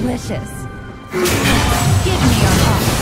delicious. Give me your heart.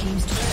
team's turret.